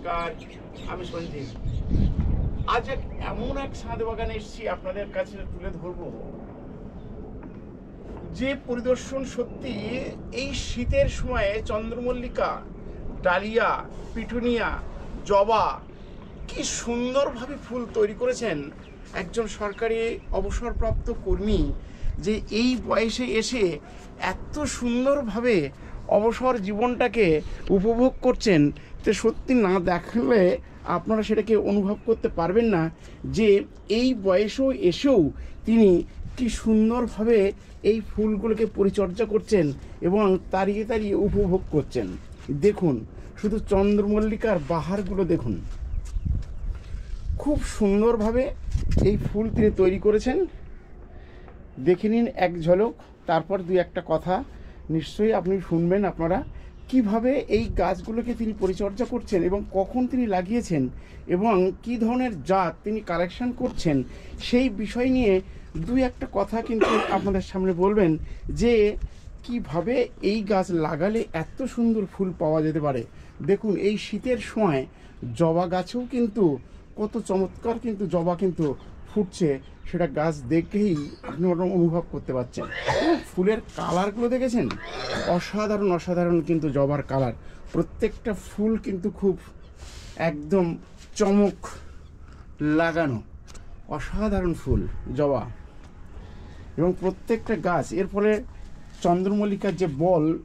নমস্কার, আমি সঞ্জীব। আজ এক এমন এক ছাদ বাগানে এসেছি আপনাদের কাছে তুলে ধরবো। যে পরিদর্শন সত্যি এই শীতের সময়ে চন্দ্রমল্লিকা, ডালিয়া পিটুনিয়া জবা, কি সুন্দরভাবে ফুল তৈরি করেছেন একজন সরকারি অবসরপ্রাপ্ত কর্মী যে এই বয়সে এসে এত সুন্দরভাবে অবসর জীবনটাকে উপভোগ করছেন তো সত্যি না দেখলে আপনারা সেটাকে অনুভব করতে পারবেন না যে এই বয়সেও এসেও তিনি কি সুন্দরভাবে এই ফুলগুলোকে পরিচর্যা করছেন এবং তাড়িয়ে তাড়িয়ে উপভোগ করছেন। দেখুন, শুধু চন্দ্রমল্লিকার বাহারগুলো দেখুন। খুব সুন্দরভাবে এই ফুল তিনি তৈরি করেছেন। দেখে নিন এক ঝলক, তারপর দুই একটা কথা। নিশ্চয়ই আপনি শুনবেন আপনারা কীভাবে এই গাছগুলোকে তিনি পরিচর্যা করছেন এবং কখন তিনি লাগিয়েছেন এবং কি ধরনের জাত তিনি কালেকশন করছেন, সেই বিষয় নিয়ে দুই একটা কথা কিন্তু আপনাদের সামনে বলবেন যে কীভাবে এই গাছ লাগালে এত সুন্দর ফুল পাওয়া যেতে পারে। দেখুন, এই শীতের সময় জবা গাছেও কিন্তু কত চমৎকার কিন্তু জবা কিন্তু ফুটছে, সেটা গাছ দেখেই আপনি ওরকম অনুভব করতে পারছেন। ফুলের কালারগুলো দেখেছেন? অসাধারণ অসাধারণ কিন্তু জবার কালার। প্রত্যেকটা ফুল কিন্তু খুব একদম চমক লাগানো। অসাধারণ ফুল, জবা। এবং প্রত্যেকটা গাছ, এর ফলে চন্দ্রমল্লিকার যে বল,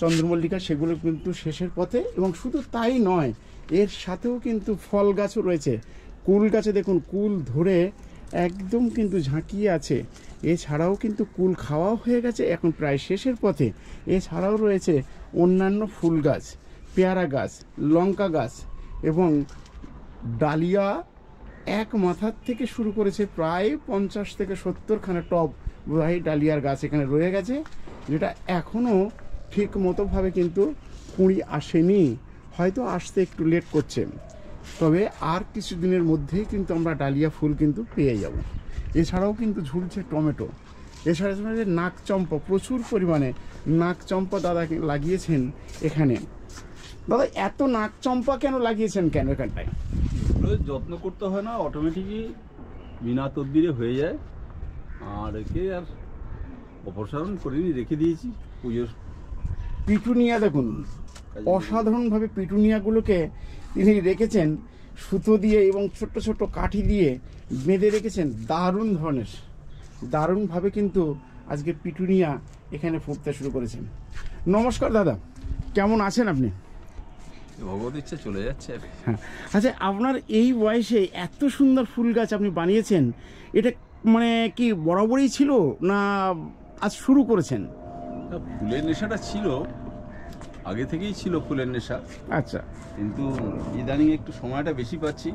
চন্দ্রমল্লিকা সেগুলো কিন্তু শেষের পথে এবং শুধু তাই নয়, এর সাথেও কিন্তু ফল গাছও রয়েছে। কুল গাছে দেখুন, কুল ধরে একদম কিন্তু ঝাঁকিয়ে আছে। এছাড়াও কিন্তু কুল খাওয়াও হয়ে গেছে এখন প্রায় শেষের পথে। এছাড়াও রয়েছে অন্যান্য ফুল গাছ, পেয়ারা গাছ, লঙ্কা গাছ এবং ডালিয়া এক মাথার থেকে শুরু করেছে প্রায় পঞ্চাশ থেকে সত্তরখানা টব বোধহয় ডালিয়ার গাছ এখানে রয়ে গেছে, যেটা এখনও ঠিক মতোভাবে কিন্তু কুঁড়ি আসেনি। হয়তো আসতে একটু লেট করছে। তবে আর কিছু দিনের মধ্যেই কিন্তু আমরা ডালিয়া ফুল কিন্তু পেয়ে যাব। এছাড়াও কিন্তু ঝুলছে টমেটো। এছাড়া যে নাক চম্পা প্রচুর পরিমাণে নাক চম্পা দাদা লাগিয়েছেন এখানে। দাদা এত নাক চম্পা কেন লাগিয়েছেন কেন এখানটায়? যত্ন করতে হয় না অটোমেটিকই বিনা তদবিরে হয়ে যায়। আর একে আর অপসারণ করিনি রেখে দিয়েছি পুজোর। পিটুনিয়া দেখুন। অসাধারণভাবে পিটুনিয়াগুলোকে তিনি রেখেছেন সুতো দিয়ে এবং ছোট্ট ছোট্ট কাঠি দিয়ে বেঁধে রেখেছেন দারুণ ধরনের। দারুণভাবে কিন্তু আজকে পিটুনিয়া এখানে ফুটতে শুরু করেছেন। নমস্কার দাদা কেমন আছেন আপনি? ভগবত ইচ্ছা চলে যাচ্ছে। হ্যাঁ। আচ্ছা আপনার এই বয়সে এত সুন্দর ফুল গাছ আপনি বানিয়েছেন এটা মানে কি বরাবরই ছিল না আজ শুরু করেছেন? ফুলের নেশাটা ছিল আগে থেকেই ছিল ফুলের নেশা। আচ্ছা। কিন্তু ইদানিং একটু সময়টা বেশি পাচ্ছি।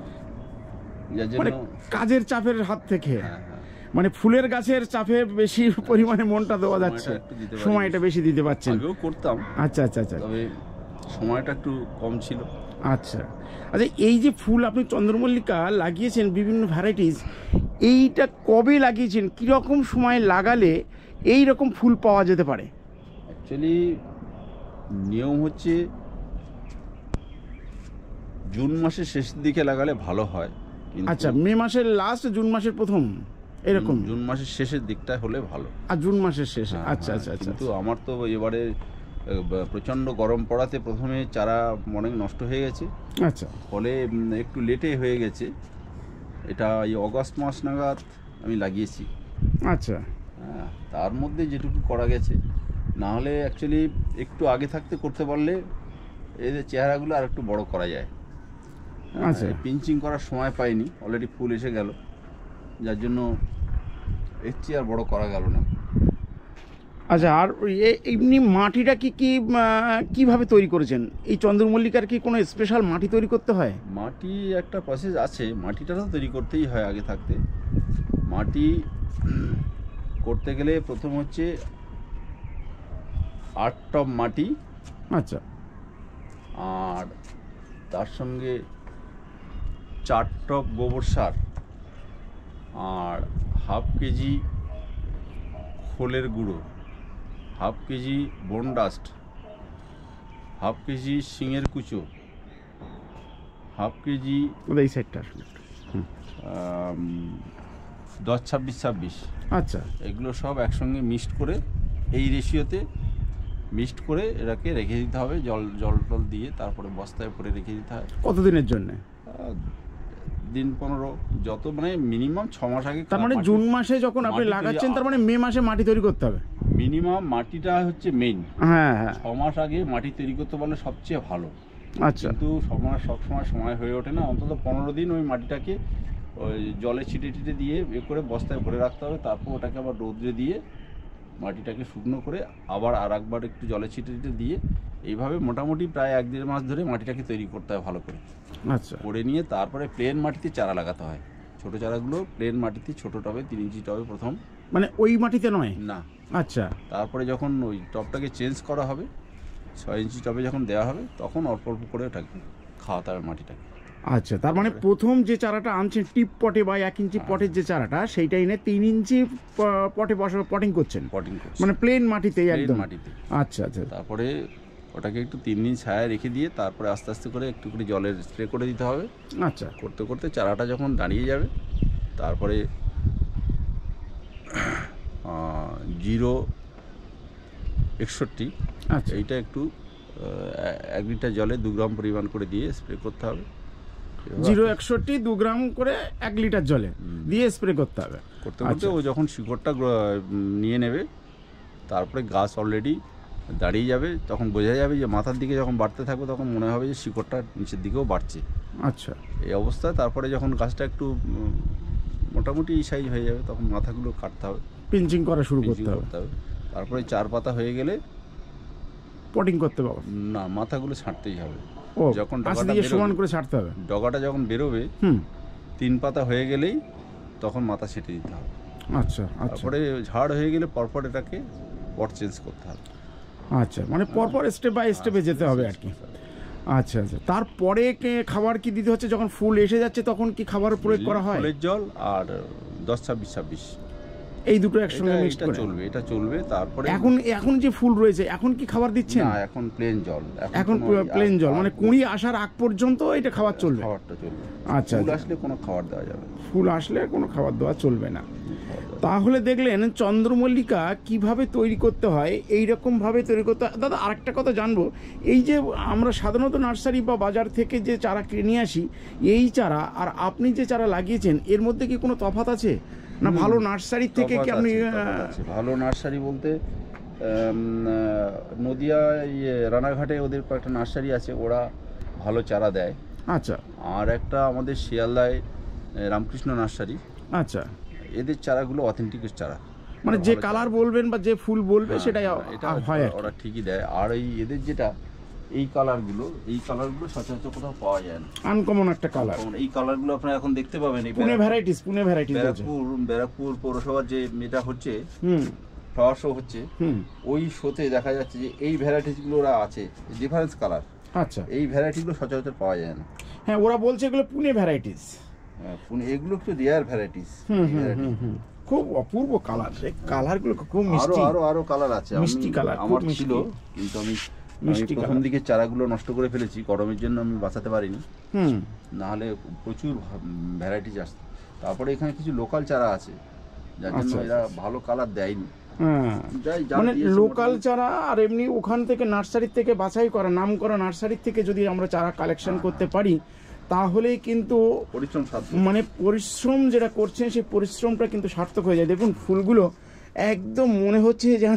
যার মানে জন্য কাজের চাপের হাত থেকে। হ্যাঁ হ্যাঁ। মানে ফুলের গাছের চাপে বেশি পরিমাণে মনটা দেওয়া যাচ্ছে। সময়টা বেশি দিতে পারছেন। আগেও করতাম। আচ্ছা আচ্ছা আচ্ছা। তবে সময়টা একটু কম ছিল। আচ্ছা। আচ্ছা এই যে ফুল আপনি চন্দ্রমল্লিকা লাগিয়েছেন বিভিন্ন ভ্যারাইটিস এইটা কবে লাগিয়েছেন? কীরকম সময় লাগালে এই রকম ফুল পাওয়া যেতে পারে? অ্যাকচুয়ালি নিয়ম হচ্ছে জুন মাসের শেষের দিকে লাগালে ভালো হয় আচ্ছা মে মাসের লাস্ট জুন মাসের প্রথম এরকম? জুন- মাসের শেষের দিকটা হলে ভালো। আর জুন মাসের শেষে হ্যাঁ, আচ্ছা হ্যাঁ, আচ্ছা আচ্ছা কিন্তু আমার তো এবারে প্রচণ্ড গরম পড়াতে প্রথমে চারা অনেক নষ্ট হয়ে গেছে। আচ্ছা। ফলে একটু লেটে হয়ে গেছে। এটা এই অগস্ট মাস নাগাদ আমি লাগিয়েছি। আচ্ছা। হ্যাঁ তার মধ্যে যেটুকু করা গেছে। না হলে অ্যাকচুয়ালি একটু আগে থাকতে করতে পারলে এদের চেহারাগুলো আর একটু বড় করা যায়। আচ্ছা। পিঞ্চিং করার সময় পাইনি অলরেডি ফুল এসে গেল। যার জন্য এর চেয়ে আর বড় করা গেল না। আচ্ছা আর এমনি মাটিটা কি কি কীভাবে তৈরি করেছেন? এই চন্দ্রমল্লিকার কি কোনো স্পেশাল মাটি তৈরি করতে হয়? মাটি একটা প্রসেস আছে মাটিটা তো তৈরি করতেই হয় আগে থাকতে। মাটি করতে গেলে প্রথম হচ্ছে আট টব মাটি। আচ্ছা। আর তার সঙ্গে চার টব গোবর সার। আর হাফ কেজি খোলের গুঁড়ো। Half KG bone dust. Half KG শিঙের কুচো। হাফ কেজি এই সাইডটা দশ ছাব্বিশ ছাব্বিশ। আচ্ছা। এগুলো সব একসঙ্গে মিক্সড করে এই রেশিওতে মিক্সড করে এটাকে রেখে দিতে হবে জল জল টল দিয়ে তারপরে বস্তায় পরে রেখে দিতে হয়। কতদিনের জন্য? দিন পনেরো যত মানে মিনিমাম ছ মাস আগে তার মানে জুন মাসে যখন আপনি লাগাচ্ছেন তার মানে মে মাসে মাটি তৈরি করতে হবে? মিনিমাম মাটিটা হচ্ছে মেইন হ্যাঁ হ্যাঁ। ছ মাস আগে মাটি তৈরি করতে পারলে সবচেয়ে ভালো। আচ্ছা। কিন্তু সময় সবসময় সময় হয়ে ওঠে না। অন্তত পনেরো দিন ওই মাটিটাকে ওই জলে ছিটে ছিটে দিয়ে এ করে বস্তায় ভরে রাখতে হবে। তারপর ওটাকে আবার রৌদ্রে দিয়ে মাটিটাকে শুকনো করে আবার আর একবার একটু জলে ছিটে ছিটে দিয়ে এইভাবে মোটামুটি প্রায় এক দেড় মাস ধরে মাটিটাকে তৈরি করতে হয় ভালো করে। আচ্ছা। করে নিয়ে তারপরে প্লেন মাটিতে চারা লাগাতে হয়। ছোটো চারাগুলো প্লেন মাটিতে ছোটো টবে তিন ইঞ্চি টবে প্রথম। মানে ওই মাটিতে নয়? না। আচ্ছা। তারপরে যখন ওই টবটাকে চেঞ্জ করা হবে ছয় ইঞ্চি টবে যখন দেওয়া হবে তখন অল্প অল্প করে ওটাকে খাওয়াতে হবে মাটিটাকে। আচ্ছা তার মানে প্রথম যে চারাটা আনছেন টিপ পটে বা এক ইঞ্চি পটের যে চারাটা সেইটা এনে তিন ইঞ্চি পটে বসা পটিং করছেন? পটিং মানে প্লেন মাটিতে একদম? মাটিতে আচ্ছা আচ্ছা। তারপরে ওটাকে একটু তিন দিন ছায়া রেখে দিয়ে তারপরে আস্তে আস্তে করে একটু করে জলের স্প্রে করে দিতে হবে। আচ্ছা। করতে করতে চারাটা যখন দাঁড়িয়ে যাবে তারপরে জিরো একষট্টি আচ্ছা। এইটা একটু এক লিটার জলে দু গ্রাম পরিমাণ করে দিয়ে স্প্রে করতে হবে। জিরো একষট্টি দু গ্রাম করে এক লিটার জলে দিয়ে স্প্রে করতে হবে। করতে করতে আচ্ছা। ও যখন শিকড়টা নিয়ে নেবে তারপরে গাছ অলরেডি দাঁড়িয়ে যাবে তখন বোঝা যাবে যে মাথার দিকে যখন বাড়তে থাকবে তখন মনে হবে যে শিকড়টা নিচের দিকেও বাড়ছে। আচ্ছা। এই অবস্থায় তারপরে যখন গাছটা একটু মোটামুটি এই সাইজ হয়ে যাবে তখন মাথাগুলো কাটতে হবে। পিঞ্চিং করা শুরু করতে হবে। তারপরে চার পাতা হয়ে গেলে পটিং করতে পারব না মাথাগুলো ছাঁটতেই হবে। যখন আস্তে দিয়ে সমান করে ছাড়তে হবে। ডগাটা যখন বেরোবে হুম। তিন পাতা হয়ে গেলেই তখন মাথা ছেটে দিতে হবে। আচ্ছা আচ্ছা। তারপরে ঝাড় হয়ে গেলে পরপর এটাকে পট চেঞ্জ করতে হবে। আচ্ছা মানে পরপর স্টেপ বাই স্টেপে যেতে হবে আর কি। আচ্ছা আচ্ছা। তারপরে কে- খাবার কি দিতে হচ্ছে? যখন ফুল এসে যাচ্ছে তখন কি খাবার প্রয়োগ করা হয়? ফুলের জল আর দশ ছাব্বিশ ছাব্বিশ। এই দুটো একসঙ্গে এটা মিক্স এটা করে। চলবে এটা চলবে তারপরে এখন এখন যে ফুল রয়েছে এখন কি খাবার দিচ্ছেন? না এখন প্লেন জল। এখন প্লেন জল মানে কুড়ি আসার আগ পর্যন্ত এটা খাবার চলবে? খাবারটা চলবে। আচ্ছা ফুল আচ্ছা। আসলে কোনো খাবার দেওয়া যাবে। ফুল আসলে কোনো খাবার দেওয়া চলবে না। তাহলে দেখলেন চন্দ্রমল্লিকা কীভাবে তৈরি করতে হয় এই রকম ভাবে তৈরি করতে হয়। দাদা আরেকটা কথা জানব। এই যে আমরা সাধারণত নার্সারি বা বাজার থেকে যে চারা কিনে আসি এই চারা আর আপনি যে চারা লাগিয়েছেন এর মধ্যে কি কোনো তফাৎ আছে? না ভালো নার্সারি থেকে কি আপনি। ভালো নার্সারি বলতে নদিয়া ইয়ে রানাঘাটে ওদের কয়েকটা নার্সারি আছে ওরা ভালো চারা দেয়। আচ্ছা। আর একটা আমাদের শিয়ালদায় রামকৃষ্ণ নার্সারি। আচ্ছা। এদের চারাগুলো অথেন্টিক চারা। মানে যে কালার বলবেন বা যে ফুল বলবে হ্যাঁ, সেটাই হ্যাঁ, এটা হয় ওরা ঠিকই দেয়। আর এই এদের যেটা এই কালারগুলো এই কালারগুলো সচরাচর কোথাও পাওয়া যায় না। আনকমন একটা কালার এই কালারগুলো আপনারা এখন দেখতে পাবেন এই পুনে ভ্যারাইটিস পুনে ভ্যারাইটিস ব্যারাকপুর ব্যারাকপুর পৌরসভার যে এটা হচ্ছে হুম। ফ্লাওয়ার শো হচ্ছে ওই শোতে দেখা যাচ্ছে যে এই ভ্যারাইটিসগুলো ওরা আছে ডিফারেন্স কালার আচ্ছা। এই ভ্যারাইটিগুলো সচরাচর পাওয়া যায় না। হ্যাঁ ওরা বলছে এগুলো পুনে ভ্যারাইটিস পুনে- এগুলো একটু রেয়ার ভ্যারাইটিস হুম খুব অপূর্ব কালার কালারগুলো খুব আরও মিষ্টি। আরও আরও কালার আছে। মিষ্টি খুব আমার ছিল কিন্তু আমি মিষ্টি প্রথম। দিকে চারাগুলো নষ্ট করে ফেলেছি গরমের জন্য আমি বাঁচাতে পারিনি। হুম। না হলে প্রচুর ভ্যারাইটিস আসতো তারপরে এখানে কিছু লোকাল চারা আছে যার জন্য আচ্ছা, এরা আচ্ছা। ভালো কালার দেয়নি। হ্যাঁ। মানে লোকাল চারা আর এমনি ওখান থেকে নার্সারির থেকে বাছাই করা নাম করা নার্সারির থেকে যদি আমরা চারা কালেকশন হ্যাঁ, করতে পারি তাহলেই কিন্তু পরিশ্রম মানে পরিশ্রম যেটা করছেন সেই পরিশ্রমটা কিন্তু সার্থক হয়ে যায়। দেখুন ফুলগুলো একদম মনে হচ্ছে যেন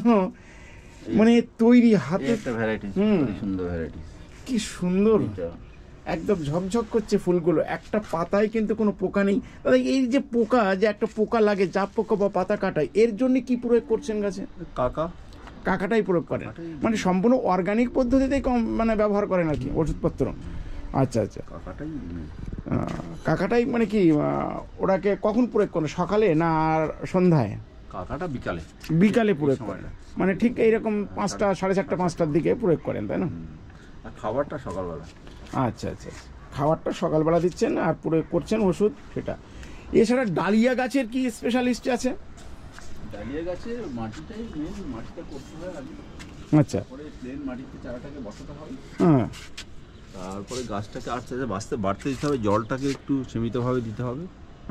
মানে তৈরি হাতে একটা ভ্যারাইটিস হুম। সুন্দর ভ্যারাইটিস কি সুন্দর। একদম ঝকঝক করছে ফুলগুলো। একটা পাতায় কিন্তু কোনো পোকা নেই। দাদা এই যে পোকা যে একটা পোকা লাগে জাপ পোকা বা পাতা কাটায় এর জন্য কি প্রয়োগ করছেন গাছে? কাকা। কাকাটাই প্রয়োগ করেন। মানে সম্পূর্ণ অর্গানিক পদ্ধতিতেই কম মানে ব্যবহার করেন আর কি ওষুধপত্র। আচ্ছা আচ্ছা। কাকাটাই কাকাটাই মানে কি ওটাকে কখন প্রয়োগ করেন? সকালে না আর সন্ধ্যায়? কাকাটা বিকালে। বিকালে প্রয়োগ করেন মানে ঠিক এইরকম পাঁচটা সাড়ে চারটা পাঁচটার দিকে প্রয়োগ করেন তাই না? আর খাবারটা সকালবেলা। আচ্ছা আচ্ছা। খাবারটা সকালবেলা দিচ্ছেন আর প্রয়োগ করছেন ওষুধ সেটা। এছাড়া ডালিয়া গাছের কি স্পেশালিস্ট আছে? ডালিয়া গাছে মাটিটাই মেন মাটিটা করতে হয় আচ্ছা। পরে প্লেন মাটিতে চারাটাকে বসাতে হবে হ্যাঁ। তারপরে গাছটাকে আস্তে আস্তে বাঁচতে বাড়তে দিতে হবে জলটাকে একটু সীমিতভাবে দিতে হবে।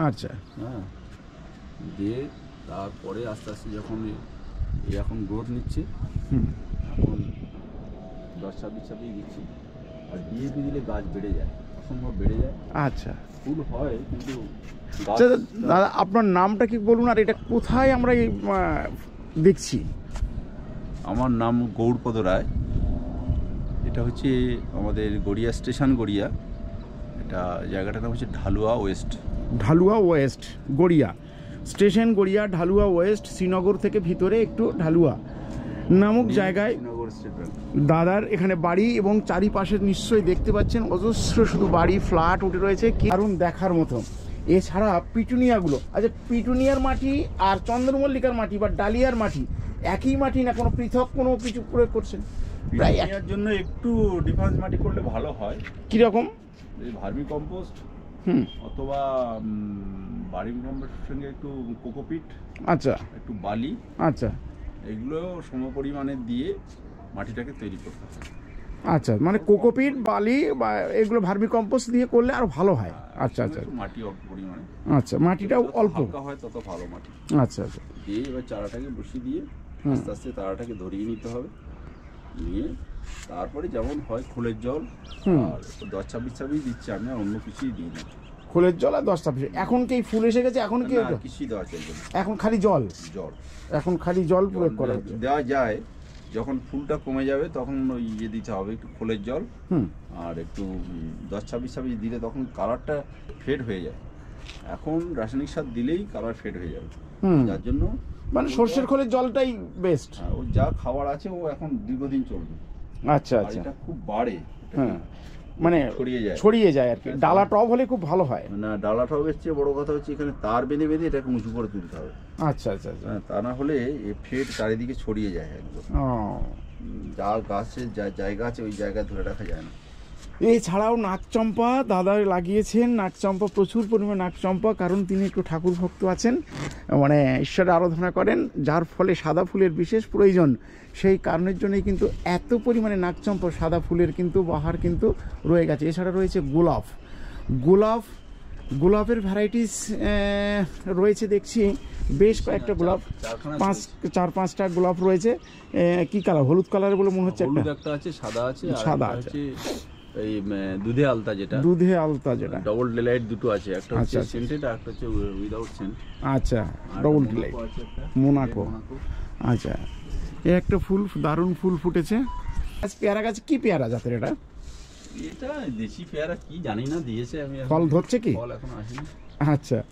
আচ্ছা। হ্যাঁ। দিয়ে তারপরে আস্তে আস্তে যখন এ- এ এখন গ্রোথ নিচ্ছে এখন দশ ছাব্বিশ ছাব্বিশ দিচ্ছি। আর ডিএপি দিলে গাছ বেড়ে যায় অসম্ভব বেড়ে যায়। আচ্ছা। ফুল হয় কিন্তু আচ্ছা দাদা আপনার নামটা কি বলুন আর এটা কোথায় আমরা এই দেখছি? আমার নাম গৌরপদ রায়। এটা হচ্ছে আমাদের গড়িয়া স্টেশন গড়িয়া। এটা জায়গাটার নাম হচ্ছে Dhalua west. Dhalua west Garia. Station Garia Dhalua west Srinagar থেকে ভিতরে একটু ঢালুয়া নামক জায়গায় দাদার এখানে বাড়ি এবং চারিপাশে নিশ্চয়ই দেখতে পাচ্ছেন অজস্র শুধু বাড়ি ফ্ল্যাট উঠে রয়েছে কি দারুণ দেখার মতো। এছাড়া পিটুনিয়াগুলো আচ্ছা পিটুনিয়ার মাটি আর চন্দ্রমল্লিকার মাটি বা ডালিয়ার মাটি একই মাটি না কোনো পৃথক কোনো কিছু প্রয়োগ করছেন? প্রায় জন্য একটু ডিফারেন্স মাটি করলে ভালো হয়। কীরকম? ভার্মি কম্পোস্ট অথবা ভার্মি কম্পোস্টের সঙ্গে একটু কোকোপিট আচ্ছা। একটু বালি আচ্ছা। এগুলো সম পরিমাণে দিয়ে মাটিটাকে তৈরি করতে হবে আচ্ছা মানে কোকোপিট বালি বা এগুলো ভার্মি কম্পোস্ট দিয়ে করলে আরও ভালো হয়। আচ্ছা আচ্ছা। মাটি অল্প পরিমাণে। আচ্ছা মাটিটাও অল্প। হালকা হয় তত ভালো মাটি। আচ্ছা আচ্ছা। দিয়ে এবার চারাটাকে বসিয়ে দিয়ে আস্তে আস্তে চারাটাকে ধরিয়ে নিতে হবে। নিয়ে তারপরে যেমন হয় খোলের জল। আর দশ ছাব্বিশ ছাব্বিশ দিচ্ছি আমি আর অন্য কিছুই দিই না। খোলের জল আর দশটা পিস এখন কি ফুল এসে গেছে? এখন কি কিছুই দেওয়া চলবে না। এখন খালি জল? জল। এখন খালি জল প্রয়োগ করা হচ্ছে। দেওয়া যায় যখন ফুলটা কমে যাবে তখন ওই ইয়ে দিতে হবে একটু খোলের জল। হুম। আর একটু উম, দশ ছাব্বিশ ছাব্বিশ দিলে তখন কালারটা ফেড হয়ে যায়। এখন রাসায়নিক সার দিলেই কালার ফেড হয়ে যাবে। হুম। যার জন্য মানে সর্ষের খোলের জলটাই বেস্ট হ্যাঁ, ওর যা খাবার আছে ও এখন দীর্ঘদিন চলবে। আচ্ছা আচ্ছা। এটা খুব বাড়ে হ্যাঁ মানে ছড়িয়ে যায়। ছড়িয়ে যায় আর কি। ডালা টব হলে খুব ভালো হয়। না ডালা টব চেয়ে বড় কথা হচ্ছে এখানে তার বেঁধে বেঁধে এটাকে উঁচু করে তুলতে হবে। আচ্ছা আচ্ছা আচ্ছা। হ্যাঁ, তা না হলে ফেট চারিদিকে ছড়িয়ে যায় একদম। যা গাছের যা জায়গা আছে ওই জায়গায় ধরে রাখা যায় না। এছাড়াও নাকচম্পা দাদা লাগিয়েছেন। নাকচম্পা প্রচুর পরিমাণে নাকচম্পা কারণ তিনি একটু ঠাকুর ভক্ত আছেন। মানে ঈশ্বরের আরাধনা করেন যার ফলে সাদা ফুলের বিশেষ প্রয়োজন। সেই কারণের জন্যই কিন্তু এত পরিমাণে নাকচম্পা সাদা ফুলের কিন্তু বাহার কিন্তু রয়ে গেছে। এছাড়া রয়েছে গোলাপ। গোলাপ গোলাপের ভ্যারাইটিস রয়েছে দেখছি। বেশ কয়েকটা গোলাপ পাঁচ চার পাঁচটা গোলাপ রয়েছে। কি কালার হলুদ কালার বলে মনে হচ্ছে একটা? আছে সাদা আছে সাদা আছে। এই দুধে আলতা যেটা। দুধে আলতা যেটা। ডবল ডিলাইট দুটো আছে একটা হচ্ছে আচ্ছা, আচ্ছা। সেন্টেড আর একটা হচ্ছে উইদাউট সেন্ট আচ্ছা ডবল ডিলাইট মোনাকো আচ্ছা এ একটা ফুল দারুণ ফুল ফুটেছে। আজ পেয়ারা গাছ কি পেয়ারা জাতের এটা? এটা দেশি পেয়ারা কি জানি না দিয়েছে আমি ফল ধরছে কি? ফল এখন আসেনি। আচ্ছা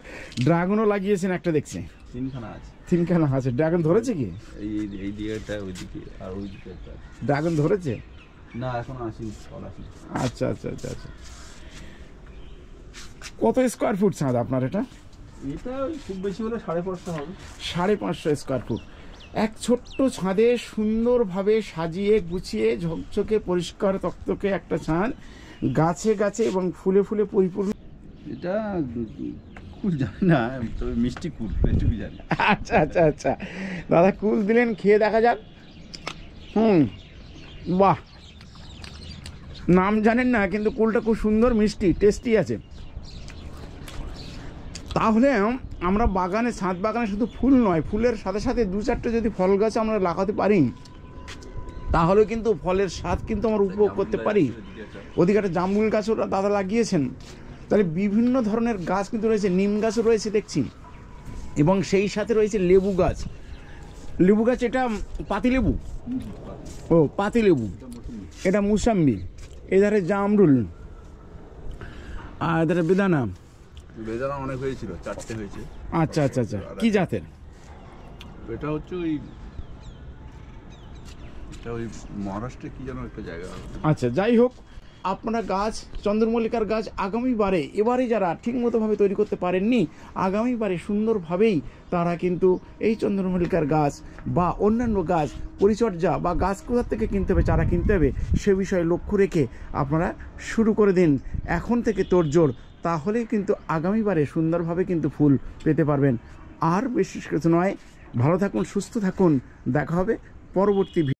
ড্রাগনও লাগিয়েছেন একটা দেখছি। তিনখানা আছে। তিনখানা আছে। ড্রাগন ধরেছে কি? এই এই- এই দিকেটা ওইদিকে আর ওই দিকে ড্রাগন ধরেছে? না এখন আসেনি আচ্ছা আচ্ছা আচ্ছা আচ্ছা। কত স্কোয়ার ফুট ছাদ আপনার এটা? এটা খুব বেশি হলে সাড়ে পাঁচশো হবে। সাড়ে পাঁচশো স্কোয়ার ফুট এক ছোট্ট ছাদে সুন্দরভাবে সাজিয়ে গুছিয়ে ঝকঝকে পরিষ্কার তক্তকে একটা ছাদ গাছে গাছে এবং ফুলে ফুলে পরিপূর্ণ। এটা কুল জানি না তবে মিষ্টি কুল এটুকু জানি। আচ্ছা আচ্ছা আচ্ছা। দাদা কুল দিলেন খেয়ে দেখা যাক। হুম বাহ। নাম জানেন না, কিন্তু কুলটা খুব সুন্দর, মিষ্টি টেস্টি আছে। তাহলে আমরা বাগানে, ছাদ বাগানে শুধু ফুল নয়, ফুলের সাথে সাথে দু চারটে যদি ফল গাছ আমরা লাগাতে পারি তাহলে কিন্তু ফলের স্বাদ কিন্তু আমরা উপভোগ করতে পারি। ওদিকে একটা জামরুল গাছও দাদা লাগিয়েছেন। তাহলে বিভিন্ন ধরনের গাছ কিন্তু রয়েছে, নিম গাছও রয়েছে দেখছি। এবং সেই সাথে রয়েছে লেবু গাছ। লেবু গাছ এটা পাতিলেবু? ও, পাতিলেবু। এটা মুসাম্বি। এধারে জামরুল আর এধারে বেদানা। বেদানা অনেক হয়েছিল চারটে হয়েছে। আচ্ছা আচ্ছা আচ্ছা। কি জাতের? এটা হচ্ছে ওই এটা ওই মহারাষ্ট্রে কি যেন একটা জায়গা। আচ্ছা যাই হোক আপনারা গাছ, চন্দ্রমল্লিকার গাছ আগামীবারে এবারে যারা ঠিকমতোভাবে তৈরি করতে পারেননি আগামীবারে সুন্দরভাবেই তারা কিন্তু এই চন্দ্রমল্লিকার গাছ বা অন্যান্য গাছ পরিচর্যা বা গাছ কোথার থেকে কিনতে হবে, চারা কিনতে হবে, সে বিষয়ে লক্ষ্য রেখে আপনারা শুরু করে দিন। এখন থেকে তোড়জোড় তাহলেই কিন্তু আগামীবারে সুন্দরভাবে কিন্তু ফুল পেতে পারবেন। আর বেশি কিছু নয়, ভালো থাকুন, সুস্থ থাকুন, দেখা হবে পরবর্তী